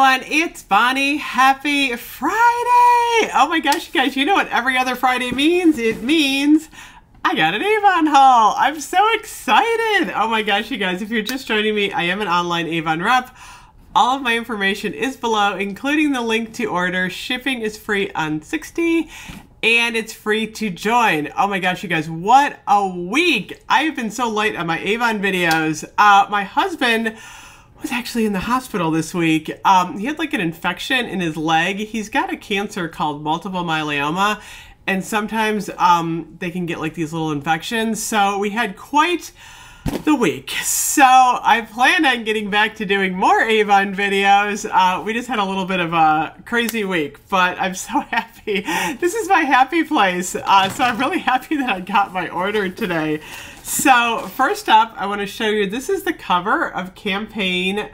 everyone, it's Bonnie. Happy Friday! Oh my gosh, you guys, you know what every other Friday means? It means I got an Avon haul. I'm so excited. Oh my gosh, you guys, if you're just joining me, I am an online Avon rep. All of my information is below, including the link to order. Shipping is free on 60 and it's free to join. Oh my gosh, you guys, what a week. I've been so late on my Avon videos. Uh, my husband was actually in the hospital this week. Um, he had like an infection in his leg. He's got a cancer called multiple myeloma, and sometimes um, they can get like these little infections. So we had quite the week. So I plan on getting back to doing more Avon videos. Uh, we just had a little bit of a crazy week, but I'm so happy. This is my happy place. Uh, so I'm really happy that I got my order today. So first up, I want to show you, this is the cover of campaign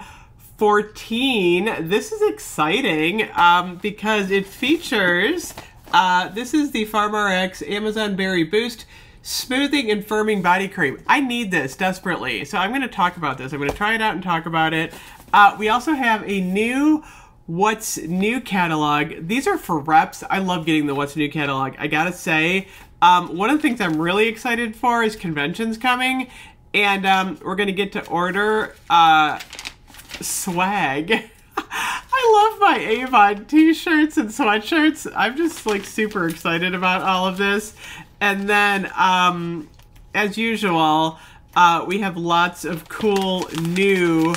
14. This is exciting um, because it features, uh, this is the Farm Rx Amazon Berry Boost Smoothing and Firming Body Cream. I need this desperately. So I'm going to talk about this. I'm going to try it out and talk about it. Uh, we also have a new What's New catalog. These are for reps. I love getting the What's New catalog. I gotta say, um, one of the things I'm really excited for is conventions coming, and um, we're gonna get to order uh, swag. I love my Avon t-shirts and sweatshirts. I'm just like super excited about all of this. And then, um, as usual, uh, we have lots of cool new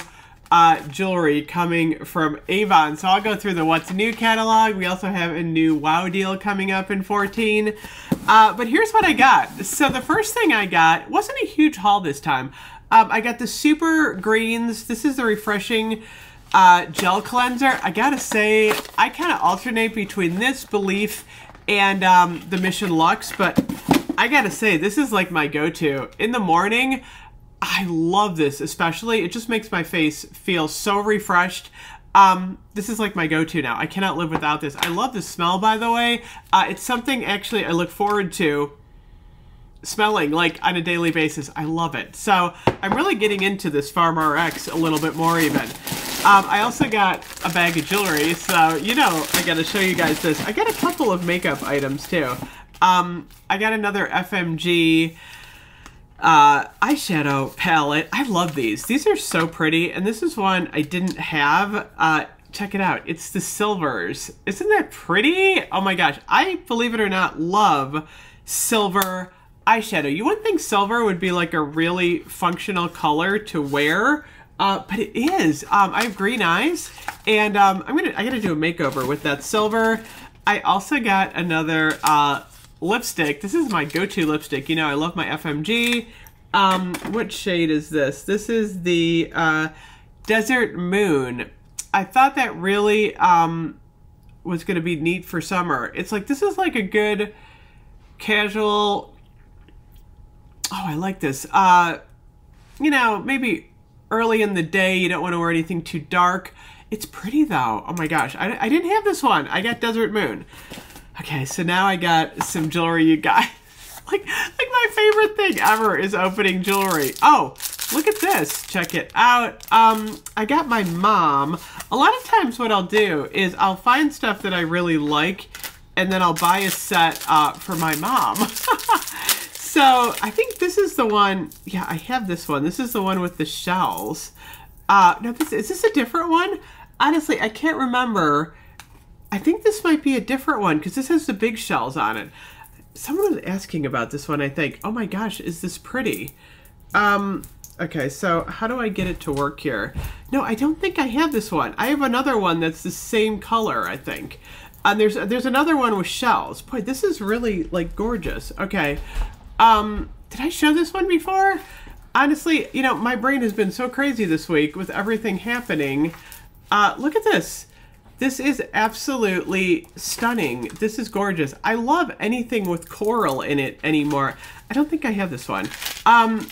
uh, jewelry coming from Avon. So I'll go through the what's new catalog. We also have a new WOW deal coming up in 14. Uh, but here's what I got. So the first thing I got wasn't a huge haul this time. Um, I got the Super Greens. This is the refreshing uh, gel cleanser. I gotta say, I kind of alternate between this Belif and um, the Mission Lux, but I gotta say, this is like my go-to. In the morning, I love this, especially. It just makes my face feel so refreshed. Um, this is like my go-to now. I cannot live without this. I love the smell, by the way. Uh, it's something actually I look forward to smelling like on a daily basis. I love it. So I'm really getting into this Farm RX a little bit more even. Um, I also got a bag of jewelry, so you know I gotta show you guys this. I got a couple of makeup items too. Um, I got another FMG uh, eyeshadow palette. I love these. These are so pretty, and this is one I didn't have. Uh, check it out. It's the silvers. Isn't that pretty? Oh my gosh. I, believe it or not, love silver eyeshadow. You wouldn't think silver would be like a really functional color to wear, uh, but it is. Um, I have green eyes, and um, I'm gonna I gotta do a makeover with that silver. I also got another uh, lipstick. This is my go-to lipstick. You know, I love my FMG. Um, what shade is this? This is the uh, Desert Moon. I thought that really um, was to be neat for summer. It's like, this is like a good casual... Oh, I like this. Uh, you know, maybe early in the day, you don't want to wear anything too dark. It's pretty though. Oh my gosh, I, I didn't have this one. I got Desert Moon. Okay, so now I got some jewelry, you guys. like, like my favorite thing ever is opening jewelry. Oh, look at this. Check it out. Um, I got my mom. A lot of times what I'll do is I'll find stuff that I really like and then I'll buy a set uh, for my mom. so I think this is the one. Yeah, I have this one. This is the one with the shells. Uh, no, this, is this a different one? Honestly, I can't remember. I think this might be a different one because this has the big shells on it. Someone was asking about this one, I think. Oh my gosh, is this pretty? Um, okay, so how do I get it to work here? No, I don't think I have this one. I have another one that's the same color, I think. And there's there's another one with shells. Boy, this is really like gorgeous. Okay. Um, did I show this one before? Honestly, you know, my brain has been so crazy this week with everything happening. Uh, look at this. This is absolutely stunning. This is gorgeous. I love anything with coral in it anymore. I don't think I have this one. Um,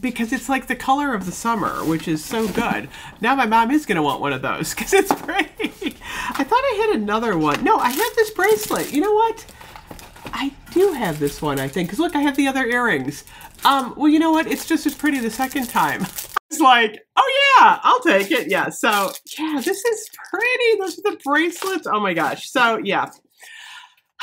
because it's like the color of the summer, which is so good. Now my mom is going to want one of those because it's pretty. I thought I had another one. No, I have this bracelet. You know what? Do have this one, I think. Because look, I have the other earrings. Um, well, you know what? It's just as pretty the second time. It's like, oh yeah, I'll take it. Yeah, so yeah, this is pretty. Those are the bracelets. Oh my gosh. So yeah.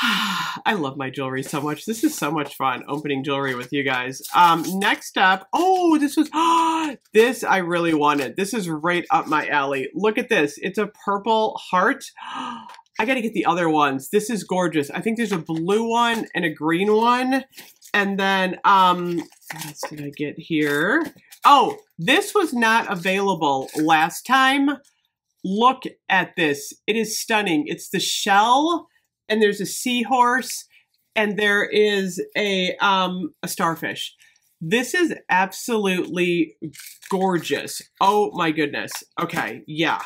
I love my jewelry so much. This is so much fun opening jewelry with you guys. Um, next up, oh, this was, this I really wanted. This is right up my alley. Look at this. It's a purple heart. I gotta get the other ones. This is gorgeous. I think there's a blue one and a green one. And then, um, what else did I get here? Oh, this was not available last time. Look at this. It is stunning. It's the shell, and there's a seahorse, and there is a, um, a starfish. This is absolutely gorgeous. Oh my goodness. Okay, yeah.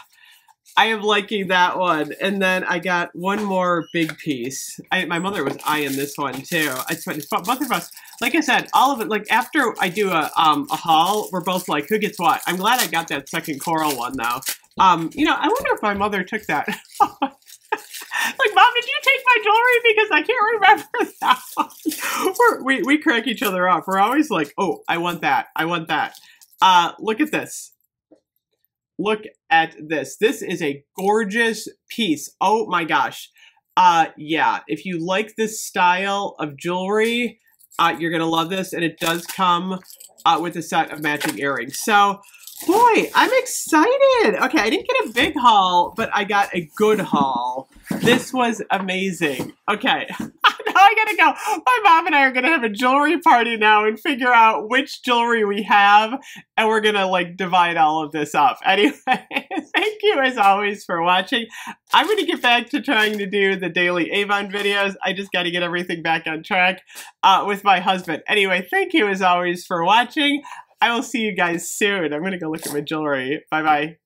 I am liking that one. And then I got one more big piece. I, my mother was eyeing this one too. I spent both of us. Like I said, all of it. Like after I do a um a haul, we're both like, who gets what? I'm glad I got that second coral one though. Um, you know, I wonder if my mother took that. like, mom, did you take my jewelry? Because I can't remember that one. We're, we we crack each other up. We're always like, oh, I want that. I want that. Uh, look at this. Look at this. This is a gorgeous piece. Oh my gosh. Uh, yeah, if you like this style of jewelry, uh, you're gonna love this. And it does come uh, with a set of matching earrings. So, boy, I'm excited. Okay, I didn't get a big haul, but I got a good haul. This was amazing. Okay. I gotta go. My mom and I are gonna have a jewelry party now and figure out which jewelry we have, and we're gonna like divide all of this up. Anyway, thank you as always for watching. I'm gonna get back to trying to do the daily Avon videos. I just gotta get everything back on track uh, with my husband. Anyway, thank you as always for watching. I will see you guys soon. I'm gonna go look at my jewelry. Bye bye.